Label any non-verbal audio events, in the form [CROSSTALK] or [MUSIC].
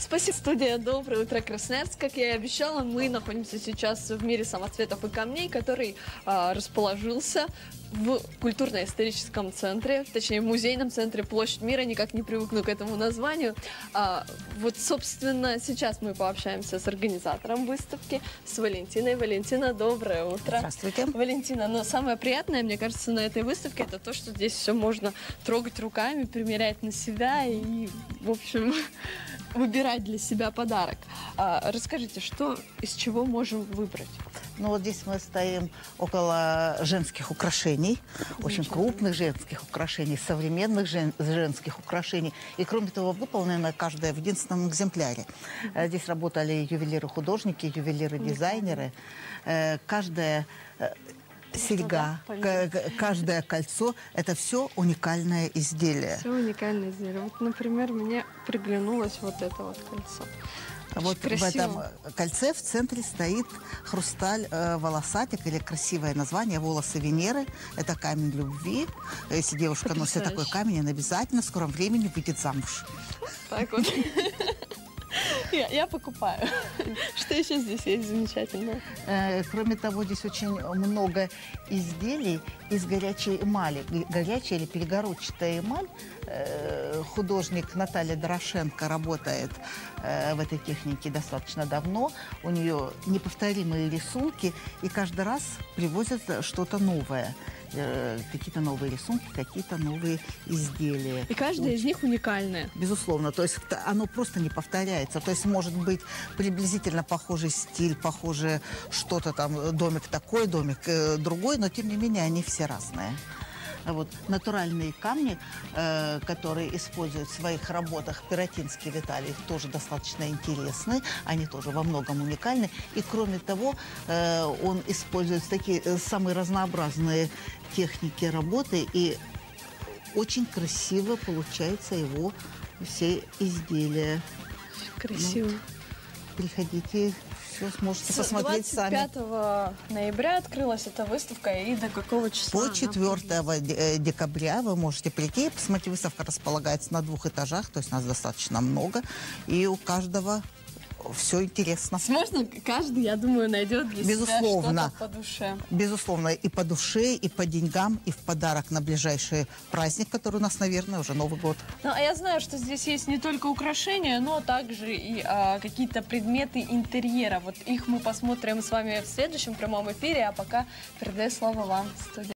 Спасибо, студия «Доброе утро, Красноярск». Как я и обещала, мы находимся сейчас в мире самоцветов и камней, который а, расположился в культурно-историческом центре, точнее в музейном центре Площадь мира, никак не привыкну к этому названию. А, вот, собственно, сейчас мы пообщаемся с организатором выставки, с Валентиной. Валентина, доброе утро. Здравствуйте. Валентина, но самое приятное, мне кажется, на этой выставке, это то, что здесь все можно трогать руками, примерять на себя и, в общем, выбирать для себя подарок. А, расскажите, что из чего можем выбрать? Ну вот здесь мы стоим около женских украшений, очень крупных женских украшений, современных жен, женских украшений. И кроме того, выполнено каждое в единственном экземпляре. Э, Здесь работали ювелиры-художники, ювелиры-дизайнеры. Э, Каждая э, серьга, каждое кольцо – это все уникальное изделие. Все уникальное изделие. Вот, например, мне приглянулось вот это вот кольцо. Очень Вот в этом красиво. кольце в центре стоит хрусталь э, волосатик, или красивое название «Волосы Венеры». Это камень любви. Если девушка носит такой Потрясающе. камень, она обязательно в скором времени выйдет замуж. Так вот. [LAUGHS] Я, я покупаю. [LAUGHS] Что еще здесь есть замечательного? Э, Кроме того, здесь очень много изделий из горячей эмали. Горячая или перегородчатая эмаль. Э, Художник Наталья Дорошенко работает э, в этой технике достаточно давно. У нее неповторимые рисунки, и каждый раз привозят что-то новое. Э, Какие-то новые рисунки, какие-то новые изделия. И каждая из них уникальная. Безусловно, то есть оно просто не повторяется. То есть может быть приблизительно похожий стиль, похоже что-то там, э, домик такой, домик э, другой, но тем не менее они все разные. А Вот. Натуральные камни, э, которые используют в своих работах Пиротинский Виталий, тоже достаточно интересны. Они тоже во многом уникальны. И кроме того, э, он использует такие э, самые разнообразные техники работы. И очень красиво получается его все изделия. Красиво. Приходите, все сможете С посмотреть сами. 25 ноября открылась эта выставка, и до какого числа? По она 4 де- э, декабря вы можете прийти и посмотреть. Выставка располагается на двух этажах, то есть нас достаточно много. И у каждого все интересно. Возможно, каждый, я думаю, найдет для Безусловно. себя что-то по душе. Безусловно, и по душе, и по деньгам, и в подарок на ближайший праздник, который у нас, наверное, уже Новый год. Ну, а я знаю, что здесь есть не только украшения, но также и а, какие-то предметы интерьера. Вот их мы посмотрим с вами в следующем прямом эфире, а пока передаю слово вам, студия.